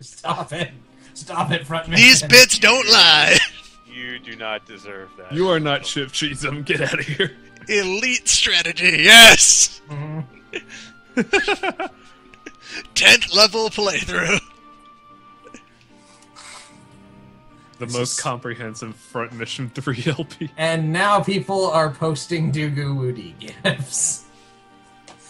Stop it. Stop it, front These bits don't lie. You do not deserve that. You are not Shift Cheesem. Get out of here. Elite strategy, yes. Tenth level playthrough. The most comprehensive front mission 3 LP. And now people are posting Doogu Woody gifts.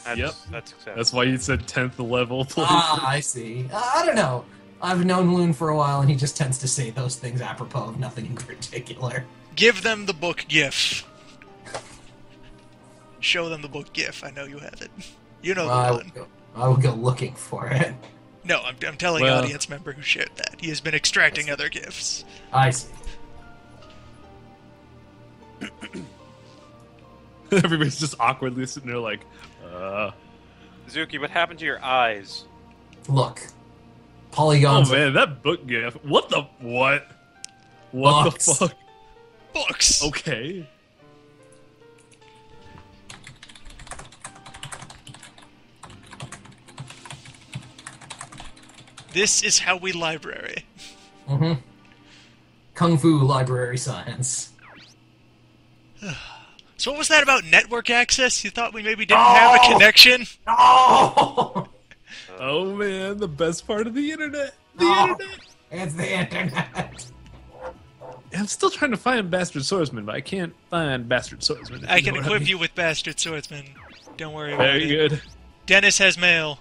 That's, Yep. That's acceptable. That's why you said 10th level playthrough. Ah, I see. Uh, I don't know. I've known Loon for a while, and he just tends to say those things apropos of nothing in particular. Give them the book GIF. Show them the book GIF. I know you have it. You know Well, I, the will one. go, I will go looking for it. No, I'm, I'm telling Well- audience member who shared that. He has been extracting other GIFs. I see. Everybody's just awkwardly sitting there like, uh. Zuki, what happened to your eyes? Look. Oh man, that book gift. What the what? What Books. the fuck? Books. Okay. This is how we library. hmm Kung Fu Library Science. So what was that about network access? You thought we maybe didn't have a Oh! connection? Oh! Oh man, the best part of the internet. The Oh. internet. It's the internet. I'm still trying to find Bastard Swordsman, but I can't find Bastard Swordsman. I can know what equip mean. you with bastard swordsman. Don't worry about Very it. good. Dennis has mail.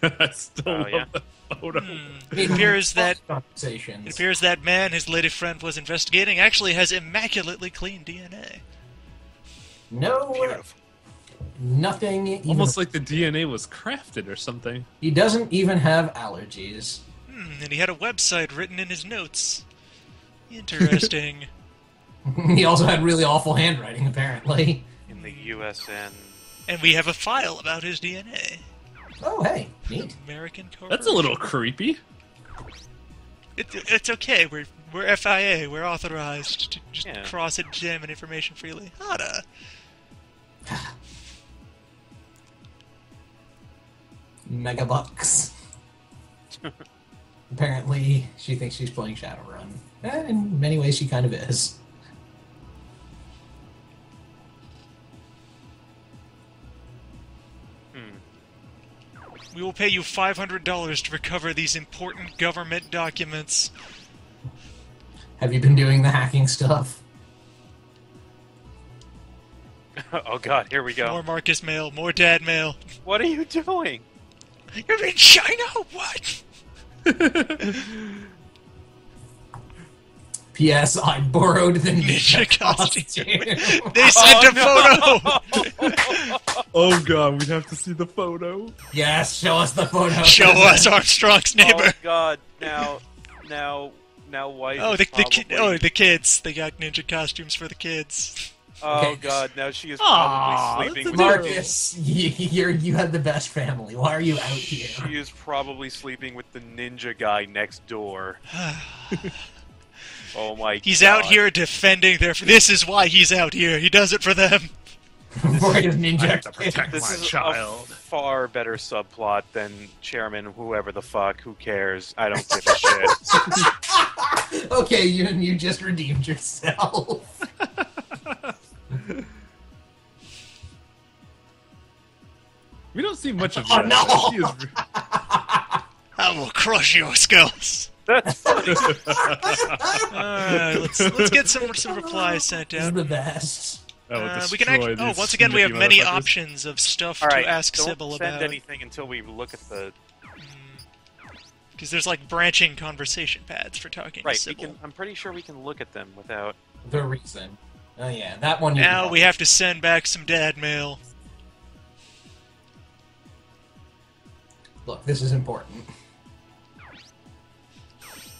I still Oh, love yeah. that photo. Hmm. It appears hmm. that it appears that man his lady friend was investigating actually has immaculately clean DNA. no, nothing. Even, Almost like the DNA was crafted or something. he doesn't even have allergies. Hmm, and he had a website written in his notes. Interesting. he also had really awful handwriting, apparently. In the USN. and we have a file about his DNA. Oh, hey, neat. American Corporation. That's a little creepy. It, it's okay. We're we're FIA. We're authorized to just Yeah. cross-examine information freely. Hada. Megabucks. Apparently, she thinks she's playing Shadowrun. Eh, in many ways, she kind of is. We will pay you five hundred dollars to recover these important government documents. Have you been doing the hacking stuff? oh god, here we go. More. Marcus mail. More dad mail. What are you doing? You're in China. What? P.S. I borrowed the Ninja ninja costume. costume. They sent oh, a photo. Oh god, we'd have to see the photo. yes, show us the photo. Show us Armstrong's oh, neighbor. Oh god, now, now, now wife Oh, the, the ki- oh the kids. They got ninja costumes for the kids. Oh Okay. god, now she is probably that's sleeping with Marcus, you, you're, you had the best family. Why are you out here? She is probably sleeping with the ninja guy next door. oh my He's god. out here defending their. This is why he's out here. He does it for them. For his I have to kid. protect This my is child. a far better subplot than chairman whoever the fuck, who cares? I don't give a shit. okay, you you just redeemed yourself. We don't see much of Oh, that. no! She is- I will crush your skulls. That's funny. Alright, let's let's get some some replies sent This is out. the best. Uh, we can destroy actually. Oh, once again, we have many options of stuff All right, to ask don't Sybil send about. anything until we look at the Because there's like branching conversation pads for talking right. to We Sybil. can. I'm pretty sure we can look at them without. The reason. Oh yeah, that one. Now we have to send back some dad mail. Look, this is important.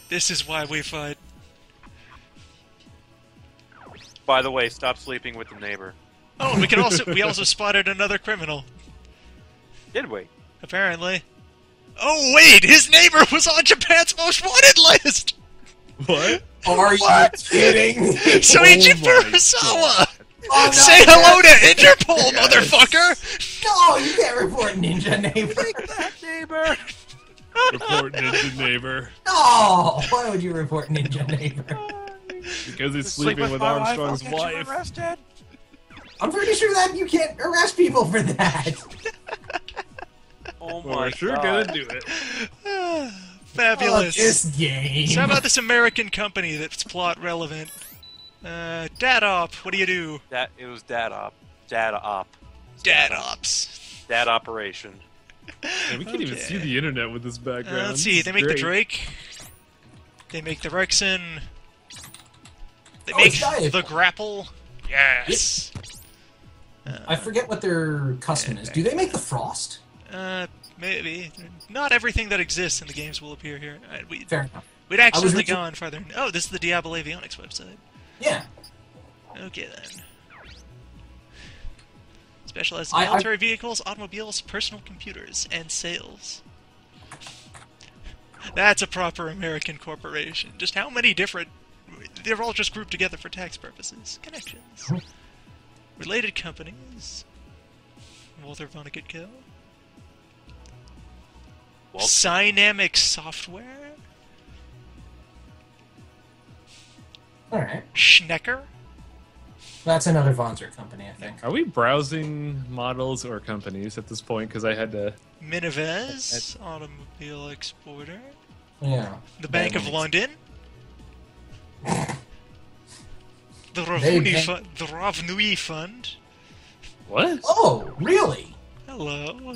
This is why we fight. By the way, stop sleeping with the neighbor. Oh, we can also we also spotted another criminal. Did we? Apparently. Oh wait, his neighbor was on Japan's most wanted list. What? Are you kidding? Soichi Oh my Furusawa. Oh, no, Say hello to Interpol, motherfucker. No, you can't report ninja neighbor. That neighbor. Report ninja neighbor Oh, why would you report Ninja Neighbor? because he's Sleep sleeping with my wife, Armstrong's I'll get you wife. arrested. I'm pretty sure that you can't arrest people for that. Oh Well, my we're sure god. gonna do it. Oh, Fabulous. this game. So how about this American company that's plot relevant? Uh, DatOp, what do you do? That it was data op. Data op. DatOps. Dat operation. Man, we can't even see the internet with this background. Uh, let's see, is they make the. Drake. They make the Rexon. They Oh, make the Grapple. Yes. I forget what their custom is. Do they make the Frost? Uh, maybe. Not everything that exists in the games will appear here. Uh, we, Fair enough. we'd actually reaching- gone farther. Oh, this is the Diablo Avionics website. Yeah. Okay then. Specialized I- in I- military vehicles, automobiles, personal computers, and sales. That's a proper American corporation. Just how many different. They're all just grouped together for tax purposes. Connections. Related companies. Walter Vonnegut Co. Walt- Cynamic Software. All right. Schnecker. That's another Wanzer company, I think. Are we browsing models or companies at this point? Because I had to. Minivez. Automobile Exporter. Yeah. The Bank of London. The They Ravnui, bank- Fund, the Ravnui Fund. What? Oh, really? Hello.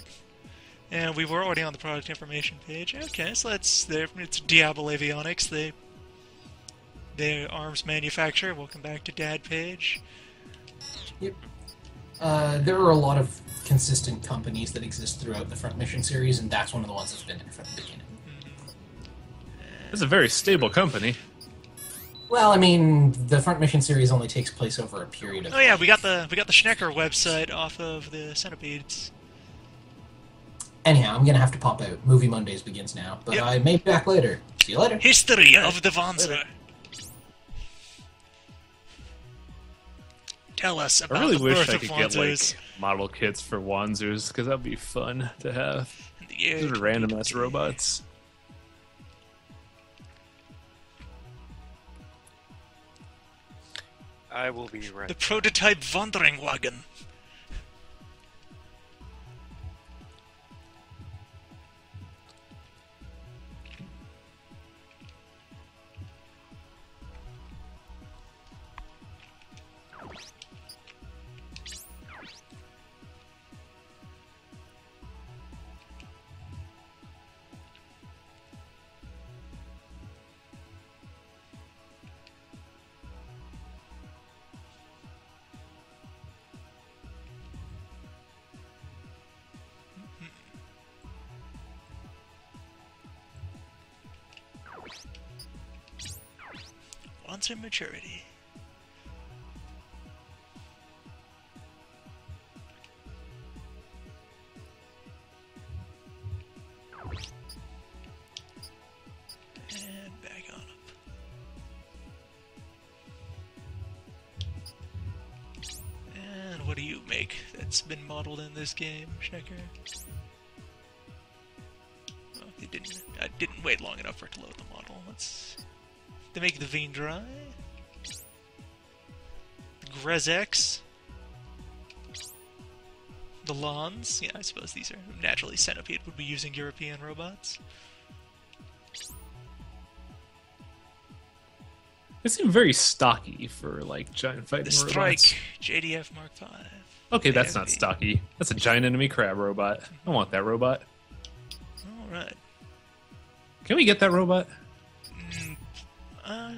And we were already on the product information page. Okay, so that's there. It's Diablo Avionics. They they arms manufacturer. Welcome back to Dad page. Uh, there are a lot of consistent companies that exist throughout the Front Mission series, and that's one of the ones that's been there from the beginning. It's a very stable company. Well, I mean, the Front Mission series only takes place over a period of. Oh yeah, we got the we got the Schnecker website off of the centipedes. Anyhow, I'm gonna have to pop out. Movie Mondays begins now, but Yep. I may be back later. See you later. History of the Wanzer. Tell us I really the wish birth I could get like model kits for Wanzers because that'd be fun to have. in the These are random ass robots. I will be right. The prototype Wandering Wagon. Maturity. And back on. And what do you make that's been modeled in this game, they didn't. I didn't wait long enough for it to load the model. Let's. They make the Vein Dry. Grezex. The Lons. Yeah, I suppose these are naturally Centipede would be using European robots. They seem very stocky for like giant fighting The Strike robots. JDF Mark V. Okay, that's not stocky. That's a giant enemy crab robot. I want that robot. Alright. Can we get that robot? Uh,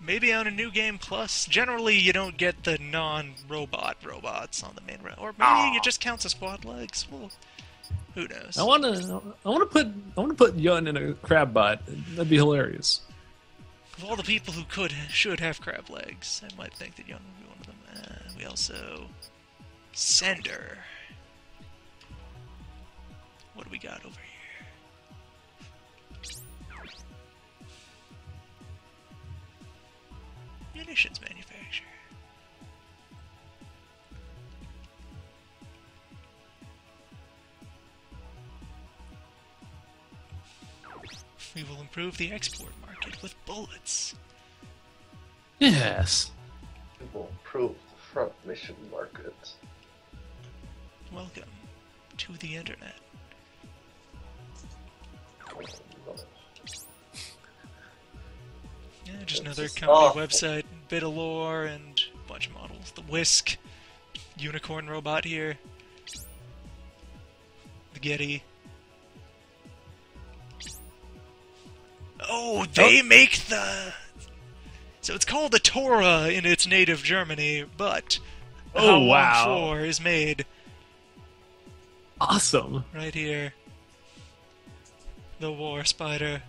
maybe on a new game plus. Generally, you don't get the non-robot robots on the main route, or maybe Aw. it just counts as squad legs. Well, who knows? I want to. I want to put. I want to put Yun in a crab bot. That'd be hilarious. Of all the people who could should have crab legs, I might think that Yun would be one of them. Uh, we also Sender. What do we got over here? Munitions manufacturer. We will improve the export market with bullets. Yes. We will improve the front mission market. Welcome to the internet. Oh. Yeah, just another It's company awful. website, bit of lore, and a bunch of models. The Whisk, unicorn robot here. The Getty. Oh, they oh. make the. So it's called the Torah in its native Germany, but the Oh, wow. 4 is made Awesome. right here. The War Spider.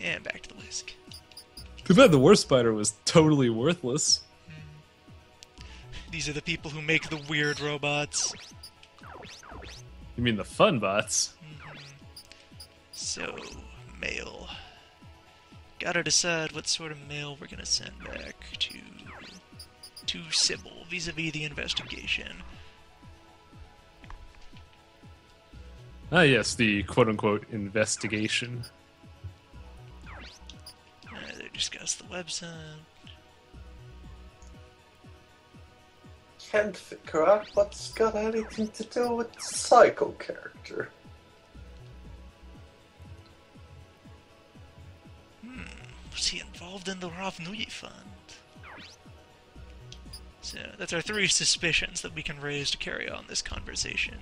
And back to the Whisk. Too bad the War Spider was totally worthless. These are the people who make the weird robots. You mean the fun bots? So, mail. Gotta decide what sort of mail we're gonna send back to to Sybil vis-a-vis the investigation. Ah, yes, the quote-unquote investigation. Discuss the website. Can't figure out what's got anything to do with the psycho character. Hmm, Was he involved in the Ravnui Fund? So that's our three suspicions that we can raise to carry on this conversation.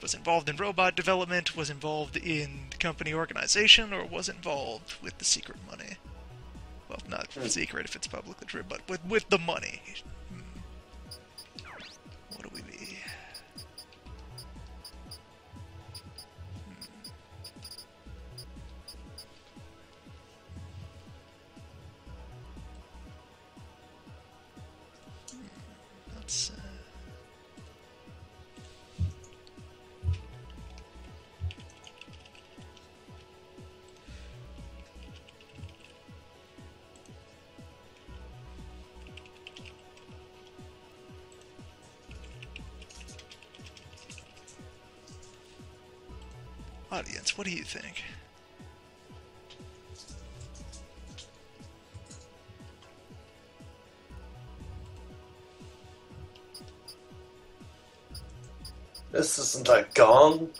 Was involved in robot development, was involved in the company organization, or was involved with the secret money. Well, not hmm. secret if it's publicly true, but with with the money. Audience, what do you think? This isn't a gong.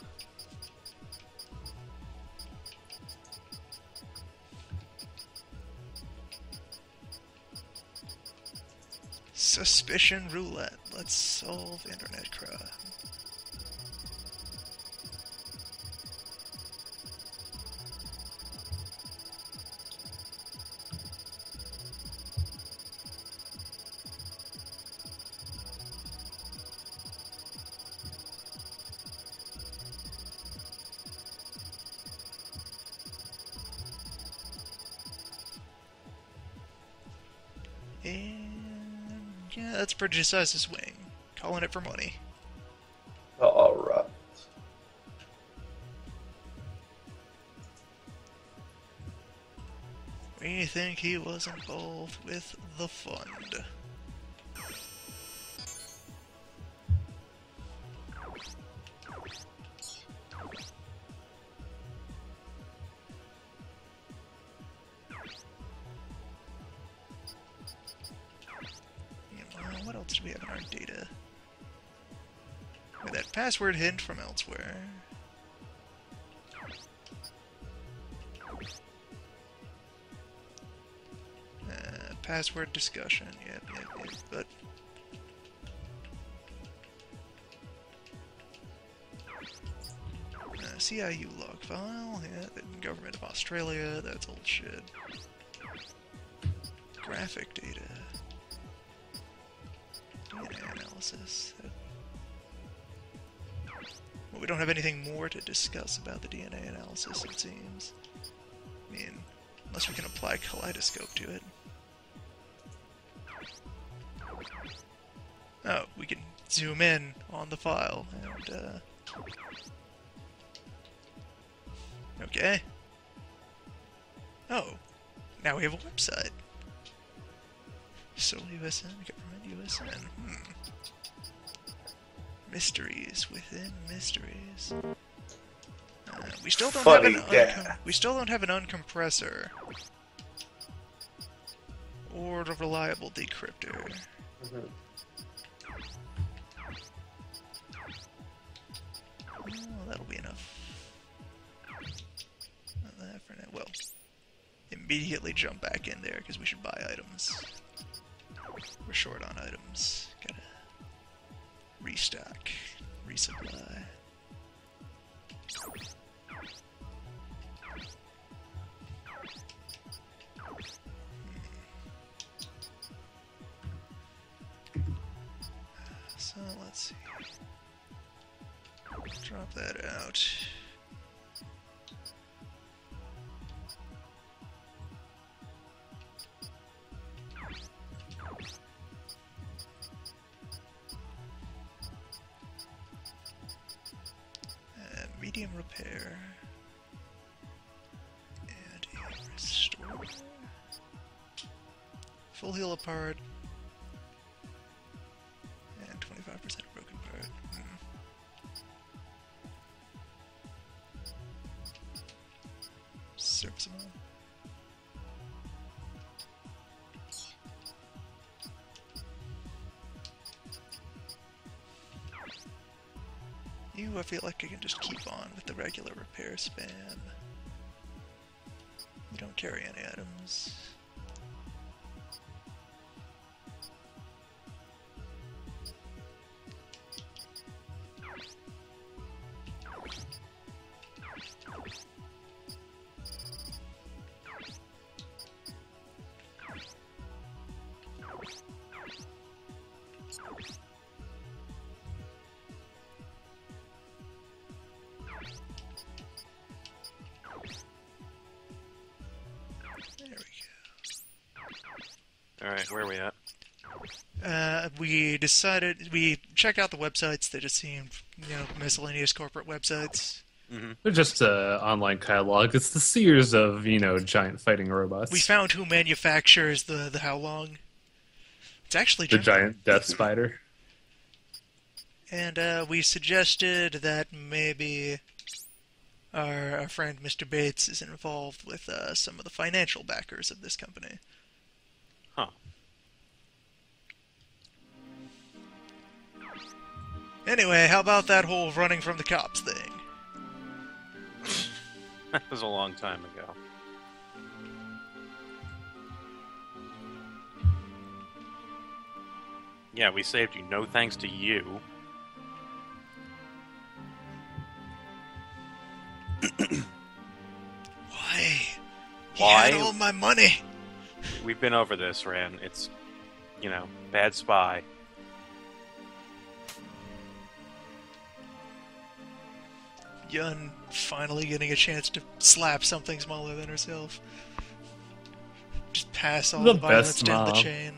Suspicion roulette. Let's solve internet crime. Yeah, that's his wing. Calling it for money. Alright. We think he was involved with the fund. Password hint from elsewhere. Uh, password discussion. Yep, yep, yep. But uh, CIU log file. Yeah, the government of Australia. That's old shit. Graphic data. DNA analysis. We don't have anything more to discuss about the DNA analysis, it seems. I mean, unless we can apply kaleidoscope to it. Oh, we can zoom in on the file and, uh... Okay. Oh, now we have a website. Soul USN, Government USN. Hmm. Mysteries within mysteries. Uh, we still don't Funny have an we still don't have an uncompressor or a reliable decryptor. Mhm. Oh, that'll be enough. Not that for now. Well, immediately jump back in there because we should buy items. We're short on items. Gotta restock, resupply. Hmm. Uh, so let's see. Drop that out. Apart. And 25% broken part. Hmm. Serviceable. You, I feel like I can just keep on with the regular repair spam. We don't carry any items. Decided we checked out the websites. They just seemed, you know, miscellaneous corporate websites. They're just an online catalog. It's the Sears of you know giant fighting robots. We found who manufactures the the how long. It's actually the Jim- giant death spider. and uh, we suggested that maybe our, our friend Mr. Bates is involved with uh, some of the financial backers of this company. Huh. Anyway, how about that whole running from the cops thing? That was a long time ago. Yeah, we saved you. No thanks to you. Why? He Why? had all my money. We've been over this, Ran. It's, you know, bad spy. Yun finally getting a chance to slap something smaller than herself. Just pass all The the, violence down the chain.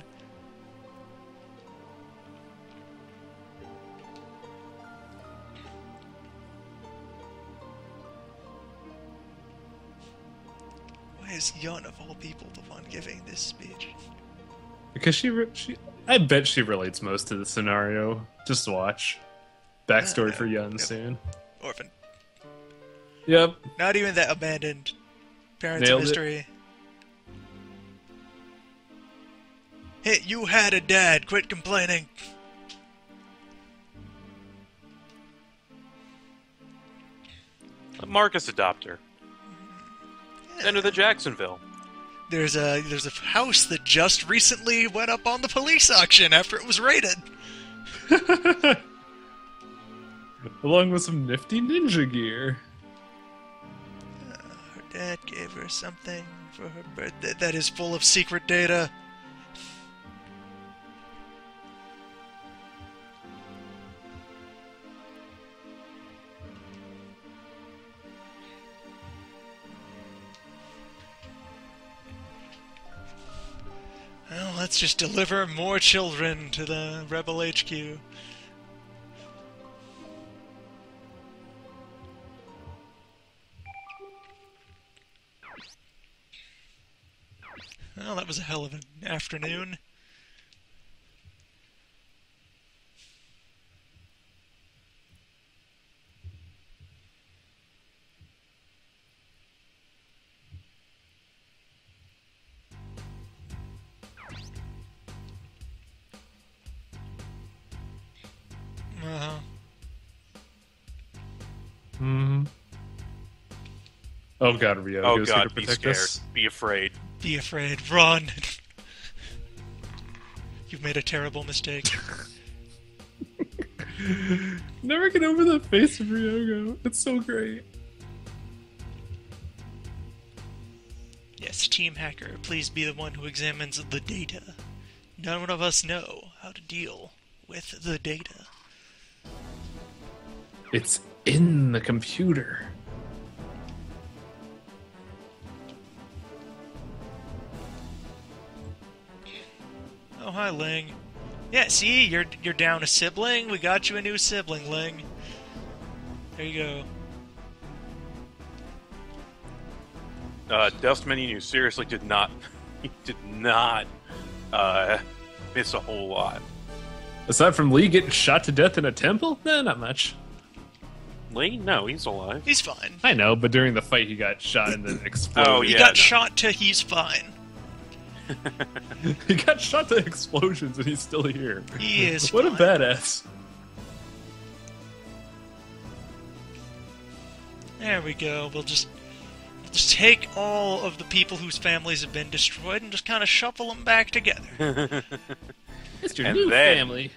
Why is Yun of all people the one giving this speech? Because she, re- she, I bet she relates most to the scenario. Just watch. Backstory for Yun yep. soon. Orphan. Yep. Not even that abandoned parents Nailed of it. mystery. Hey, you had a dad. Quit complaining. A Marcus adopter. Enter the Jacksonville. There's a there's a house that just recently went up on the police auction after it was raided. Along with some nifty ninja gear. Dad gave her something for her birthday that is full of secret data. Well, let's just deliver more children to the Rebel HQ. was a hell of an afternoon. Uh-huh. Mm-hmm. Oh god, Rio. Oh god, be scared. Us? Be afraid. Be afraid. Run. You've made a terrible mistake. Never get over the face of Ryogo. It's so great. Yes, Team Hacker, please be the one who examines the data. None of us know how to deal with the data. It's in the computer. Ling. Yeah, see, you're you're down a sibling. We got you a new sibling, Ling. There you go. Uh, Dustman, you seriously did not, you did not uh, miss a whole lot. Aside from Lee getting shot to death in a temple? Nah, not much. Lee? No, he's alive. He's fine. I know, but during the fight he got shot and then exploded. Oh, yeah, He got no. shot to he's fine. He got shot to explosions and he's still here. He is What a badass. There we go. We'll just just take all of the people whose families have been destroyed and just kind of shuffle them back together. It's your And new then- family.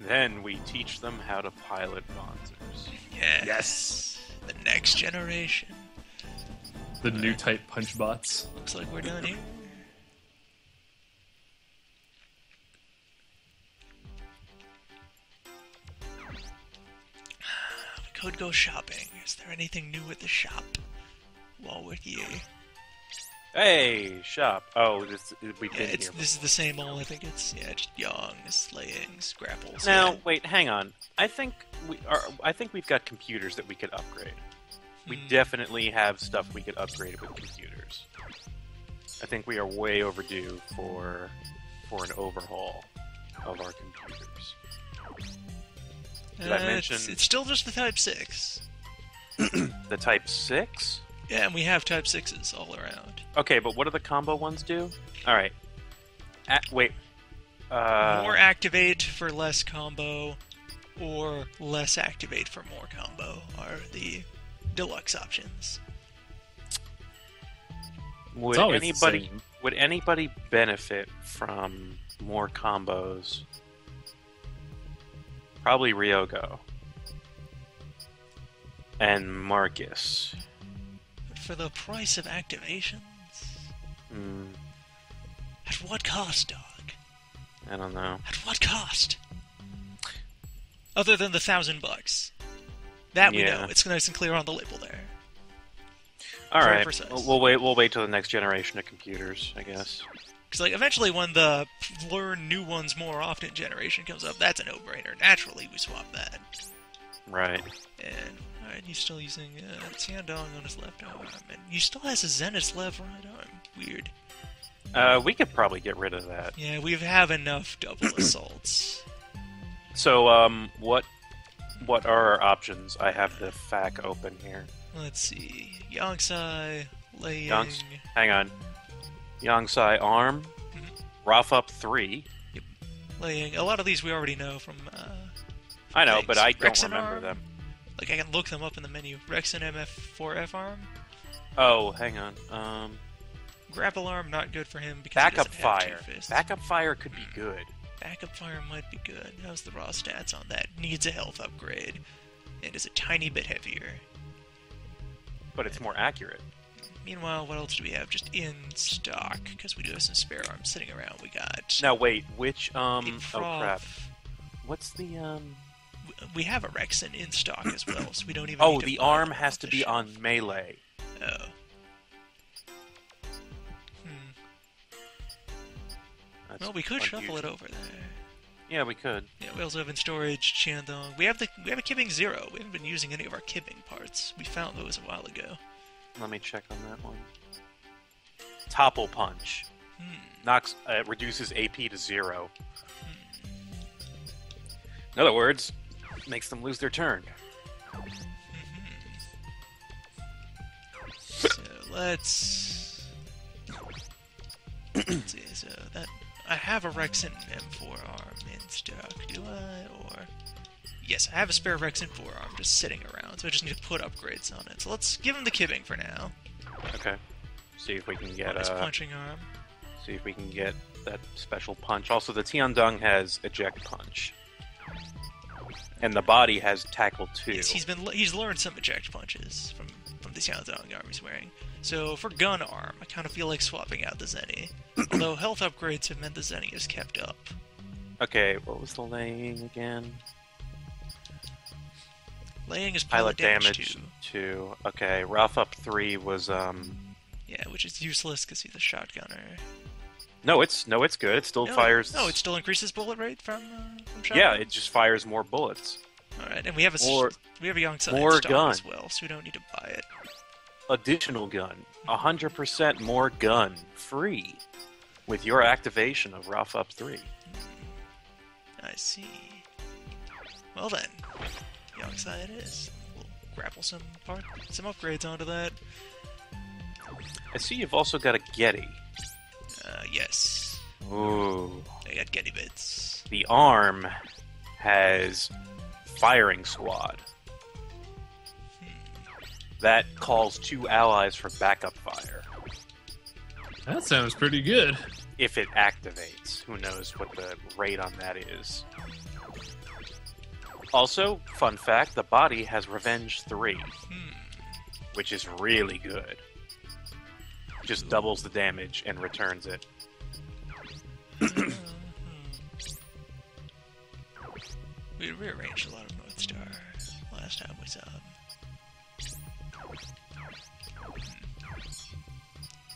And then we teach them how to pilot Wanzers. Yes. Yes. The next generation. The new type punch bots. Looks like we're done here. Could go shopping. Is there anything new at the shop while we're here? Hey, shop. Oh, this, we've Yeah, been it's here. this is the same old. I think it's yeah, just young, slaying, grapples. Now, yeah. wait, hang on. I think we are. I think we've got computers that we could upgrade. We Hmm. definitely have stuff we could upgrade with computers. I think we are way overdue for for an overhaul of our computers. Did I Uh, mention It's, it's still just the Type Six. the Type Six? Yeah, and we have Type Sixes all around. Okay, but what do the combo ones do? All right. A- wait. Uh, more activate for less combo, or less activate for more combo are the deluxe options. would It's always the anybody would anybody benefit from more combos? Probably Ryogo and Marcus. But for the price of activations, Hmm, at what cost, dog? I don't know. At what cost? Other than the thousand bucks. That we Yeah. know. It's nice and clear on the label there. All Very right, precise. we'll wait. We'll wait till the next generation of computers, I guess. Because like eventually, when the learn new ones more often generation comes up, that's a no-brainer. Naturally, we swap that. Right. And alright, he's still using uh, Tiandong on his left arm, and he still has a Zenith's left right arm. Weird. Uh, we could probably get rid of that. Yeah, we have enough double assaults. So, um, what what are our options? I have the fac open here. Let's see, Laying, Yongs- Hang on. Yongsai arm, Mhm. Rough up three. Laying. A lot of these we already know from. Uh, I know, but I don't Rex remember arm? them. like I can look them up in the menu. Rexon MF4F arm, Oh, hang on. Um, grapple arm not good for him because backup doesn't have two fire. Backup fire could be good. Backup fire might be good. How's the raw stats on that? Needs a health upgrade, and is a tiny bit heavier. but it's more accurate. Meanwhile, what else do we have just in stock? Because we do have some spare arms sitting around. We got Now wait, which um? Oh crap! What's the um? We have a Rexon in stock as well, so we don't even. Oh, the arm has to be on melee. Oh. Hmm. That's Well, we could shuffle it over there. Yeah, we could. Yeah, we also have in storage Tiandong. We have the we have a Kibbing Zero. We haven't been using any of our Kibbing parts. We found those a while ago. Let me check on that one. Topple punch Hmm. knocks uh, reduces AP to zero. In other words, makes them lose their turn. So let's. let's see. So that I have a Rexon M4 arm in stock. Do I? Or yes, I have a spare Rexon forearm just sitting around, so I just need to put upgrades on it. So let's give him the kibbing for now. Okay. See if we can get His uh, punching arm. see if we can get that special punch. Also, the Tiandong has eject punch, and the body has tackle too. Yes, he's been he's learned some eject punches from from the Xiaozong arm he's wearing. So for gun arm, I kind of feel like swapping out the Zenny. Although health upgrades have meant the Zenny is kept up. Okay, what was the laying again? Laying is Pilot pilot, damage too. two. Okay, rough up three was um. Yeah, which is useless because he's a shotgunner. No, it's no, it's good. It still No, fires. No, it still increases bullet rate from uh, from shotgun. yeah, it just fires more bullets. All right, and we have a More- we have a young son more gun. as well, so we don't need to buy it. Additional gun, hundred percent more gun, free, with your activation of rough up three. I see. Well then, young side it is. We'll grapple some part, some upgrades onto that. I see you've also got a Getty. Uh, yes, Ooh. I got Getty bits. The arm has firing squad. That calls two allies for backup fire. That sounds pretty good. If it activates. Who knows what the rate on that is. Also, fun fact, the body has Revenge 3, Hmm. which is really good. Just doubles the damage and returns it. We rearranged a lot of North Star last time we saw him.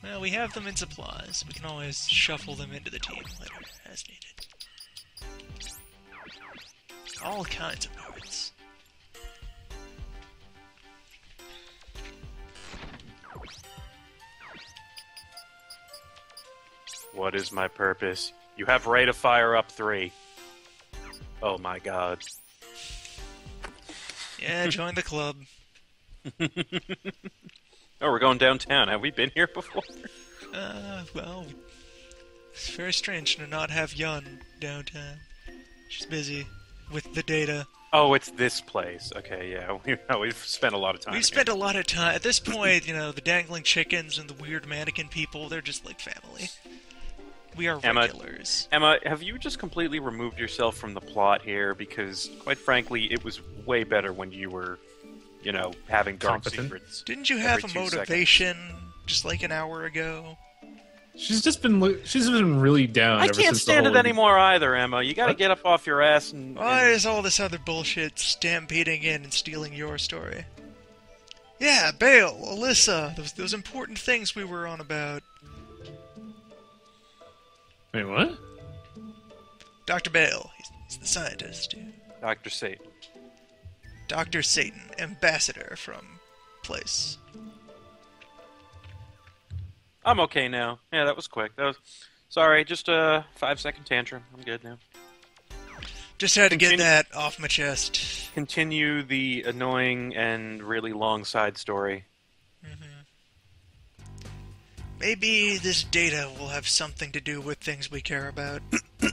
Well, we have them in supplies. We can always shuffle them into the team later, as needed. All kinds of parts. What is my purpose? You have rate of fire up 3. Oh my god. Yeah, join the club. Oh, we're going downtown. Have we been here before? Uh, well, it's very strange to not have Yun downtown. She's busy with the data. Oh, it's this place. Okay, yeah. We, no, we've spent a lot of time. We've spent a lot of time. At this point, you know, the dangling chickens and the weird mannequin people, they're just like family. We are Emma- regulars. Emma, have you just completely removed yourself from the plot here? Because, quite frankly, it was way better when you were, you know, having dark Competent. secrets. Didn't you have a two seconds. motivation just like an hour ago? She's just been lo- she's been really down. I ever can't since the stand it anymore either, Emma. You gotta get up off your ass and. Why and- is all this other bullshit stampeding in and stealing your story? Yeah, Bale, Alisa, those, those important things we were on about. Wait, what? Dr. Bale, he's, he's the scientist. Dr. Satan. Dr. Satan, ambassador from place. I'm okay now. Yeah, that was quick. That was. Sorry, just a five second tantrum. I'm good now. Just had to get Continue- that off my chest. Continue the annoying and really long side story. Mm-hmm. Maybe this data will have something to do with things we care about.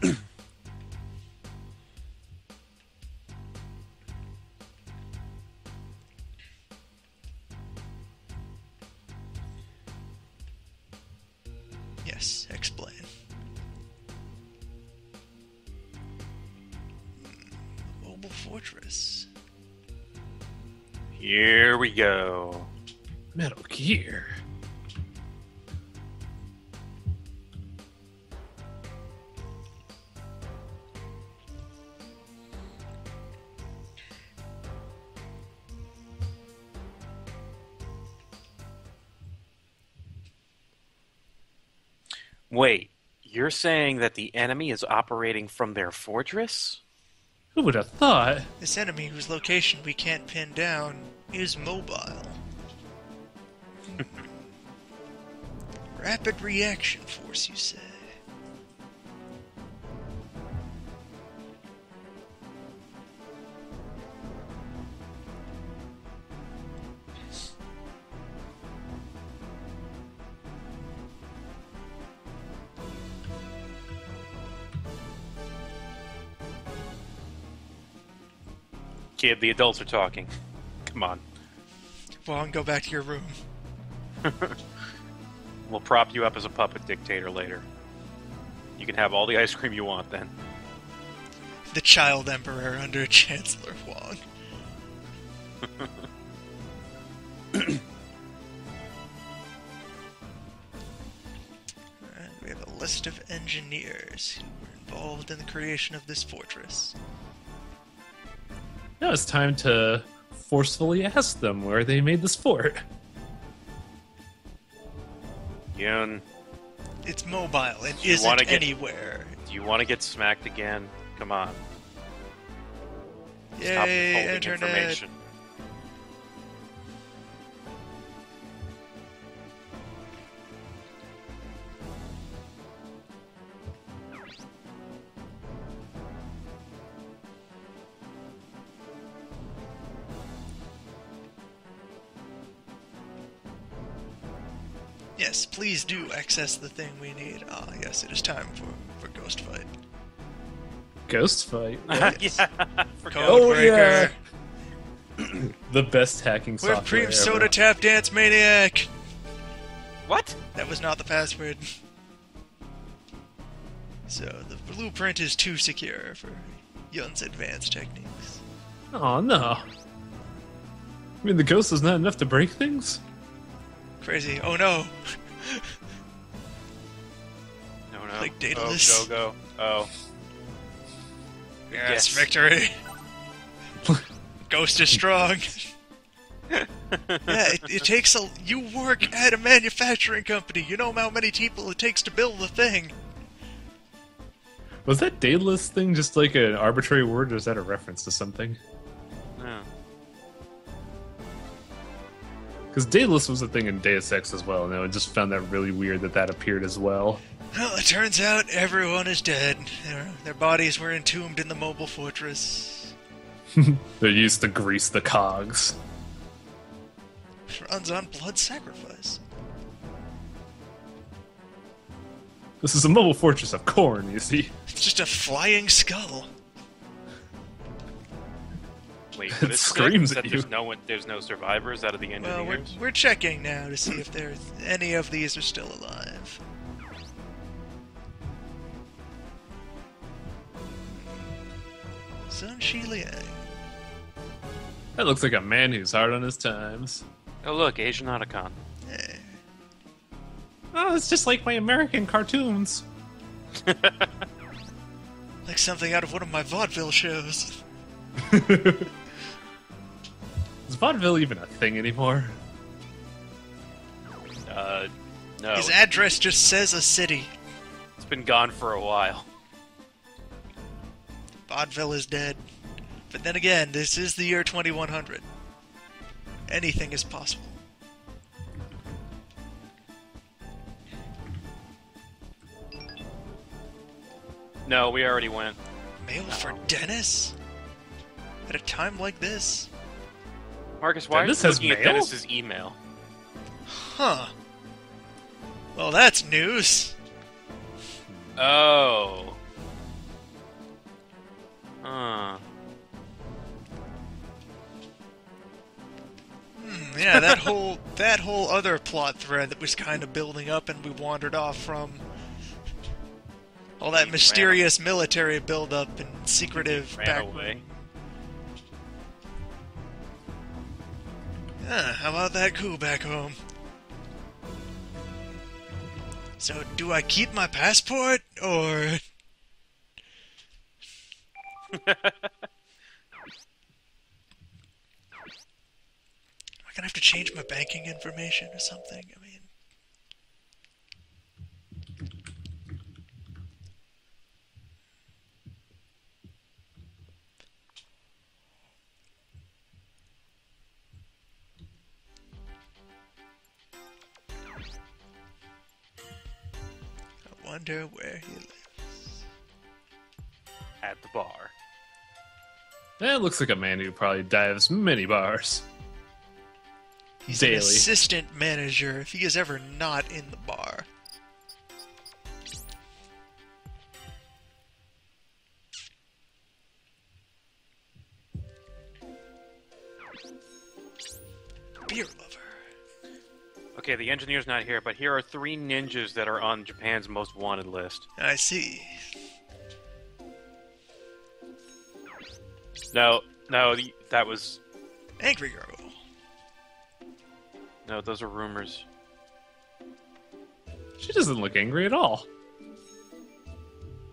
go. Metal Gear. Wait, you're saying that the enemy is operating from their fortress? Who would have thought? This enemy whose location we can't pin down is mobile. Rapid reaction force, you say? Kid, the adults are talking. Come on. Wong, go back to your room. We'll prop you up as a puppet dictator later. You can have all the ice cream you want then. The child emperor under Chancellor Wong. And we have a list of engineers who were involved in the creation of this fortress. Now it's time to forcefully ask them where they made this fort. Yun, It's mobile and You isn't wanna get- anywhere. do you want to get smacked again? Come on. Stop Yay, withholding internet! information. Please do access the thing we need. Ah, yes, it is time for, for Ghost Fight. Ghost fight. Yes. yeah. Forgot. Oh, Codebreaker. The best hacking We're software Cream ever. Soda Tap Dance Maniac! What? That was not the password. So, the blueprint is too secure for Yun's advanced techniques. Oh no. I mean, the ghost is not enough to break things. Crazy. Oh no! No, no. Like oh, Daedalus. go, go. Oh. Yes, Yes. victory! Ghost is strong! yeah, it, it takes a. You work at a manufacturing company. You know how many people it takes to build the thing. Was that Daedalus thing just like an arbitrary word, or is that a reference to something? Because Daedalus was a thing in Deus Ex as well, and I just found that really weird that that appeared as well. Well, it turns out everyone is dead. Their, their bodies were entombed in the mobile fortress. They're used to grease the cogs. Runs on blood sacrifice. This is a mobile fortress of corn, you see. It's just a flying skull. Wait, It what is screams that? That there's no one, there's no survivors out of the Well, we're, engineers. we're checking now to see if there's any of these are still alive. Sun Shi Liang. That looks like a man who's hard on his times. Oh look, Asian Otacon. Eh, Oh, it's just like my American cartoons. like something out of one of my vaudeville shows. Is vaudeville even a thing anymore? Uh, no, His address just says a city. it's been gone for a while. Vaudeville is dead. But then again, this is the year 2100. Anything is possible. No, we already went. Mail for Dennis? At a time like this? Marcus, why Dennis are you has looking at? Dennis's email? Huh. Well, that's news. Oh. Uh. Hmm, yeah, that whole that whole other plot thread that was kind of building up and we wandered off from. All that He mysterious military buildup and secretive Ran back. away. Yeah, how about that coup back home? So, do I keep my passport or Am I gonna have to change my banking information or something? I mean, wonder where he lives. At the bar. That looks like a man who probably dives many bars. He's an assistant manager if he is ever not in the Okay, the engineer's not here, but here are three ninjas that are on Japan's most wanted list. I see. No, no, the- that was Angry Girl. no. Those are rumors. She doesn't look angry at all.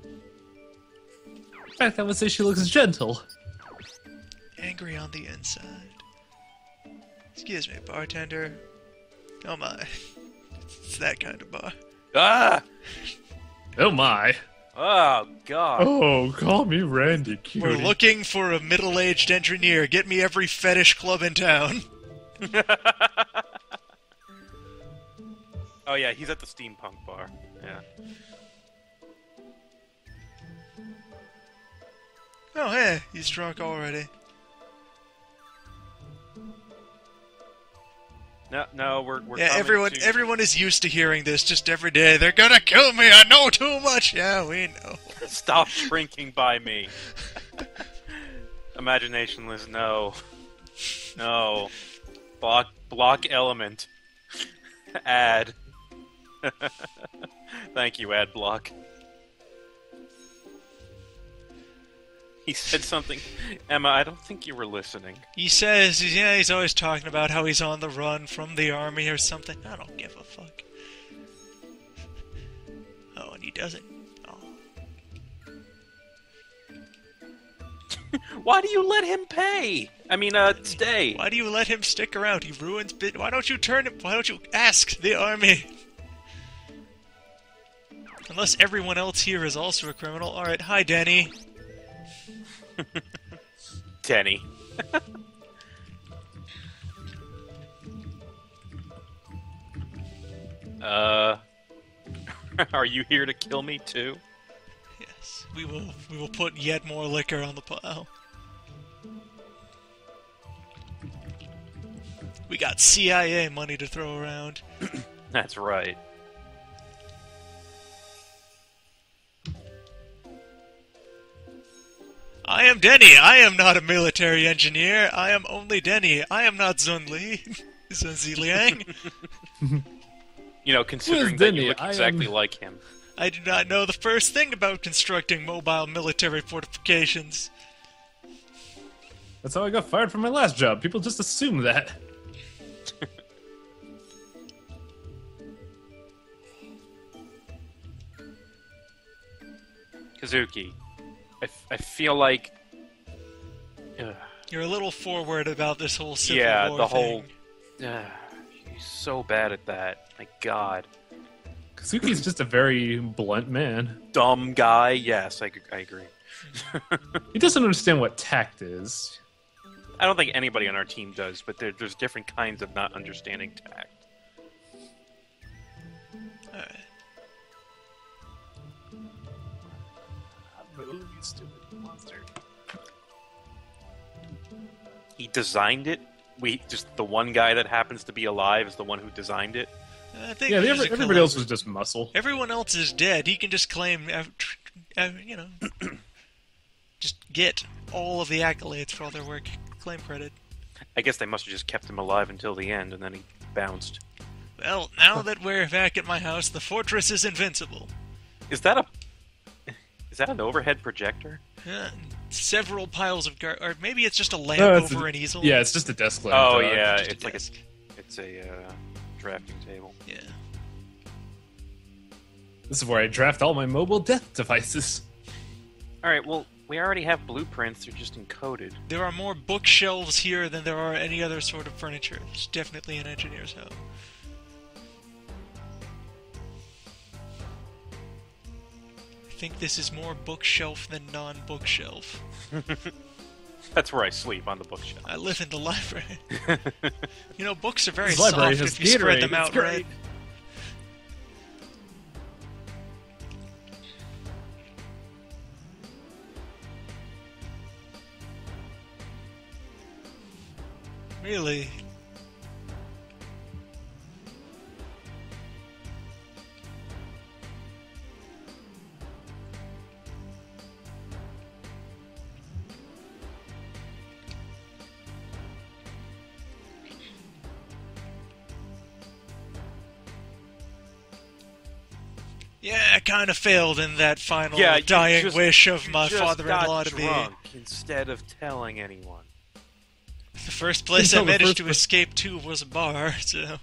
In fact, I would say she looks gentle. Angry on the inside. Excuse me, bartender. Oh my. It's that kind of bar. Ah! Oh my. Oh God! Oh, call me Randy Cutie. We're looking for a middle-aged engineer. Get me every fetish club in town. Oh yeah, he's at the steampunk bar. Yeah. Oh hey, he's drunk already. No, no, we're we're Yeah, everyone to- everyone is used to hearing this just every day. They're gonna kill me. I know too much. Yeah, we know. Stop shrinking by me. Imaginationless, no, no. Block block element. Add. Thank you, ad block. He said something. Emma, I don't think you were listening. He says, yeah, he's always talking about how he's on the run from the army or something. I don't give a fuck. Oh, and he doesn't. Oh. Why do you let him pay? I mean, uh, stay. Why do you let him stick around? He ruins bit. Why don't you turn it? Why don't you ask the army? Unless everyone else here is also a criminal. All right, hi, Danny. Denny. uh, are you here to kill me too? Yes, we will. We will put yet more liquor on the pile. We got CIA money to throw around. That's right. Am Denny. I am not a military engineer. I am only Denny. I am not Zun Li. Zun Ziliang. You know, considering that you Denny? look exactly am- like him. I do not know the first thing about constructing mobile military fortifications. That's how I got fired from my last job. People just assume that. Kazuki, I, f- I feel like. Ugh, You're a little forward about this whole civil Yeah, war the whole- thing. ugh, he's so bad at that. My God, Kazuki's just a very blunt man. dumb guy. Yes, I agree. He doesn't understand what tact is. I don't think anybody on our team does, but there, there's different kinds of not understanding tact. Alright. He designed it. We just the one guy that happens to be alive is the one who designed it. I think Yeah, every, everybody else collab- was just muscle. Everyone else is dead. He can just claim, uh, tr- uh, you know, just get all of the accolades for all their work. Claim credit. I guess they must have just kept him alive until the end, and then he bounced. Well, now that we're back at my house, the fortress is invincible. Is that a? Is that an overhead projector? Uh, several piles of gar- or maybe it's just a lamp No, it's a- over an easel. Yeah, it's just a desk lamp. Oh uh, yeah, just a it's like a it's a uh, drafting table. Yeah. This is where I draft all my mobile death devices. All right, well we already have blueprints; they're just encoded. There are more bookshelves here than there are any other sort of furniture. It's definitely an engineer's home. Think this is more bookshelf than non-bookshelf. That's where I sleep on the bookshelf. I live in the library. you know, books are very This soft if you spread them out right. Really? Yeah, I kind of failed in that final Yeah, dying just- wish of my father-in-law to be. instead of telling anyone. The first place I managed to pla- escape to was a bar, so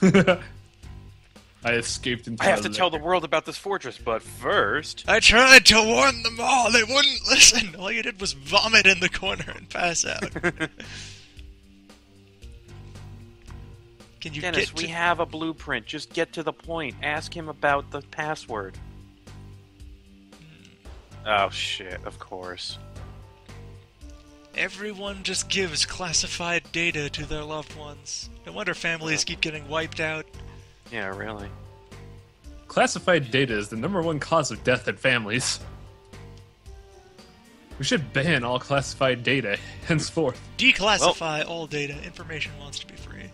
I escaped into I have to the tell the world about this fortress, but first, I tried to warn them all. They wouldn't listen. All you did was vomit in the corner and pass out. Can you Dennis, get we have a blueprint. Just get to the point. Ask him about the password. Oh shit! Of course. Everyone just gives classified data to their loved ones. No wonder families keep getting wiped out. Yeah, really. Classified data is the number one cause of death in families. We should ban all classified data henceforth. Declassify all data. Information wants to be free.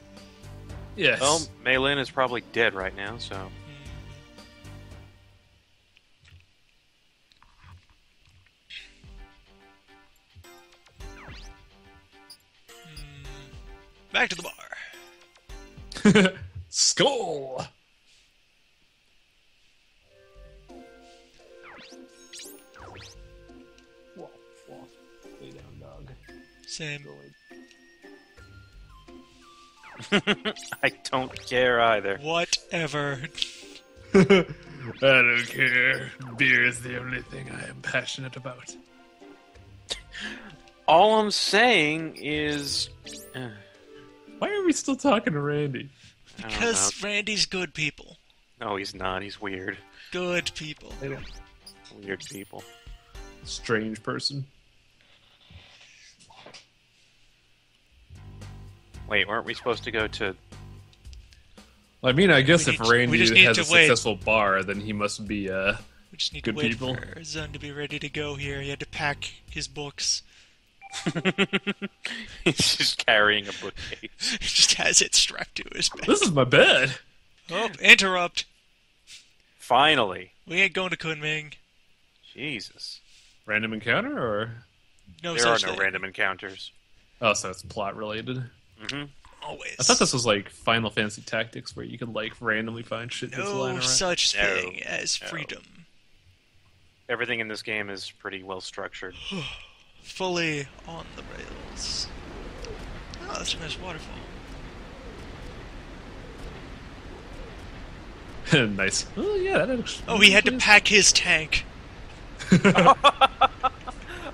Yes. Well, Maylin is probably dead right now, so. Hmm. Back to the bar. Skull. Same. I don't care either. Whatever. I don't care. Beer is the only thing I am passionate about. All I'm saying is. uh, Why are we still talking to Randy? Because Randy's good people. No, he's not. He's weird. Good people. Weird people. Strange person. Wait, weren't we supposed to go to. I mean, I guess We if need- we Randy just need has to a wait. successful bar, then he must be, uh... We just need Good to wait people. for Zun to be ready to go here. He had to pack his books. he's just carrying a bookcase. he just has it strapped to his back. This is my bed! Oh, interrupt. Finally. We ain't going to Kunming. Jesus. Random encounter, or... No there are no thing. random encounters. Oh, so it's plot related. Hmm Always. I thought this was like Final Fantasy Tactics, where you could like randomly find shit that's lying no around. such No, thing as no. freedom. Everything in this game is pretty well structured. Fully on the rails. Oh, that's a nice waterfall. nice. Oh yeah, that looks. Oh, he had to pack his tank.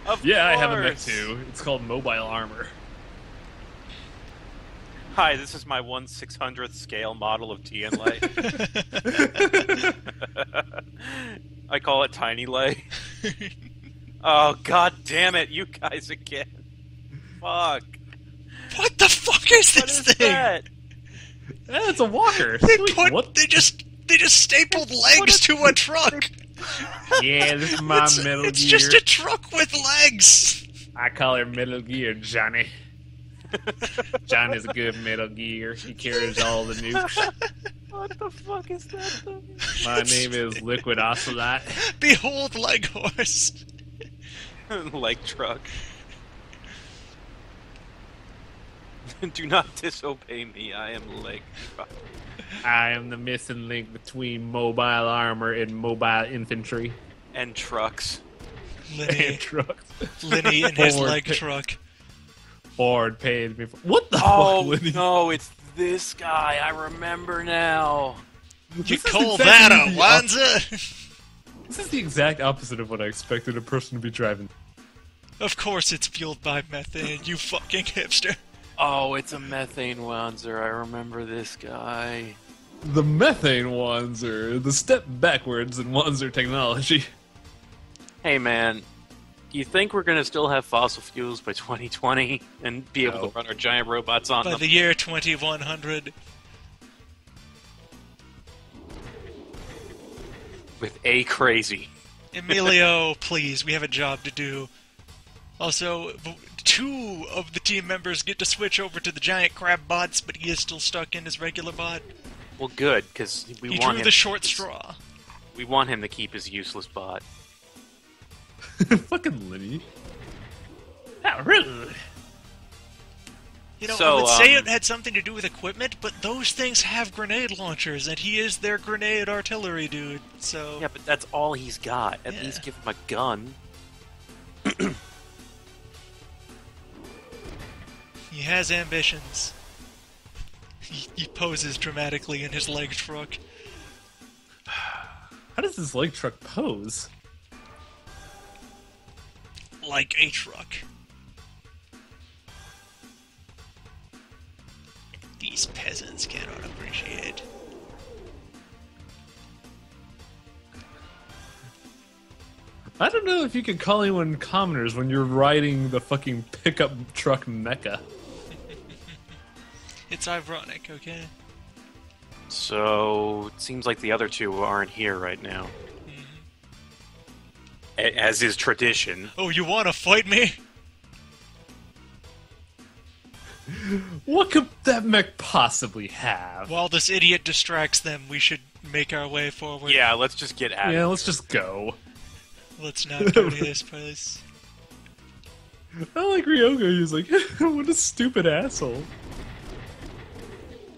Of Yeah, I have a mech too. It's called Mobile Armor. Hi, this is my one six hundredth scale model of TN Light. I call it Tiny Light. Oh god damn it, you guys again. Fuck. What the fuck is What this is thing? that? Yeah, it's a walker. They Wait, put, what? They just they just stapled legs to a truck. Yeah, this is my it's Metal it's Gear. just a truck with legs. I call her Metal Gear Johnny. Johnny's a good Metal Gear. He carries all the nukes. What the fuck is that thing? My name is Liquid Ocelot. Behold, leg horse. Leg truck. Do not disobey me. I am leg truck. I am the missing link between mobile armor and mobile infantry And trucks. and trucks. Linny in his Ford leg truck. Ford paid me for. What the Oh fuck, Liddy? no, it's this guy. I remember now. You call exactly that a the op- Wanzer? This is the exact opposite of what I expected a person to be driving. of course it's fueled by methane, you fucking hipster. Oh, it's a methane Wanzer. I remember this guy. The methane Wanzer, the step backwards in Wanzer technology. Hey man, do you think we're gonna still have fossil fuels by 2020 and be able No. to run our giant robots on By them? the year 2100, With a crazy. Emilio, please, we have a job to do. Also, two of the team members get to switch over to the giant crab bots, but he is still stuck in his regular bot. Well, good because we he want drew him the short his- straw. We want him to keep his useless bot. Fucking Liddy. How rude. You know, I So, would say um, it had something to do with equipment, but those things have grenade launchers, and he is their grenade artillery dude. So Yeah, but that's all he's got. At Yeah. least give him a gun. he has ambitions. He, he poses dramatically in his leg truck. How does this leg truck pose? Like a truck. These peasants cannot appreciate. I don't know if you could call anyone commoners when you're riding the fucking pickup truck mecha. It's ironic, okay? So it seems like the other two aren't here right now. A- As is tradition. Oh, you wanna fight me? What could that mech possibly have? While this idiot distracts them, we should make our way forward. Yeah, let's just get at Yeah, it. let's just go. Let's not dirty this place. I like Ryogo. He's like, what a stupid asshole.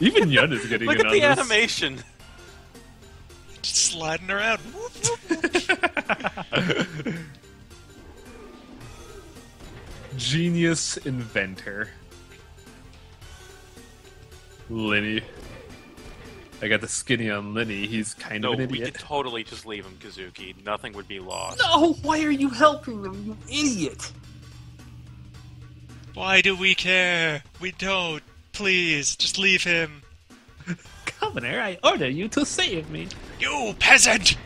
Even Yun is getting Look in at on the this. animation. Just sliding around. Whoop, whoop. Genius inventor. Lenny. I got the skinny on Lenny. He's kind No, of an idiot. we could totally just leave him, Kazuki. Nothing would be lost. No, why are you helping them, you idiot? Why do we care? We don't. Please, just leave him. Governor, I order you to save me. You peasant!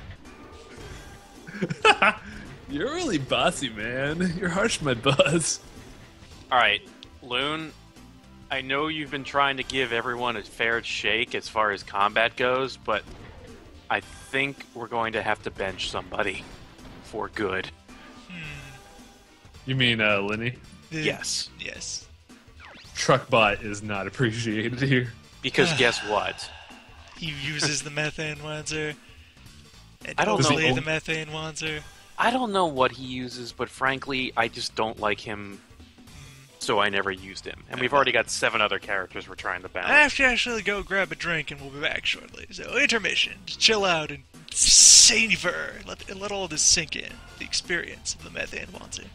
You're really bossy, man. You're harsh, my buzz. Alright, Loon, I know you've been trying to give everyone a fair shake as far as combat goes, but I think we're going to have to bench somebody for good. You mean uh, Lenny? The- Yes. Yes. Truckbot is not appreciated here. Because guess what? He uses the methane wanzer. I don't know. the methane wanzer. I don't know what he uses, but frankly, I just don't like him, so I never used him. And we've already got seven other characters we're trying to balance. I have to actually go grab a drink and we'll be back shortly. So, intermission. Just chill out and savor. Let, let all this sink in. The experience of the methane wanzer.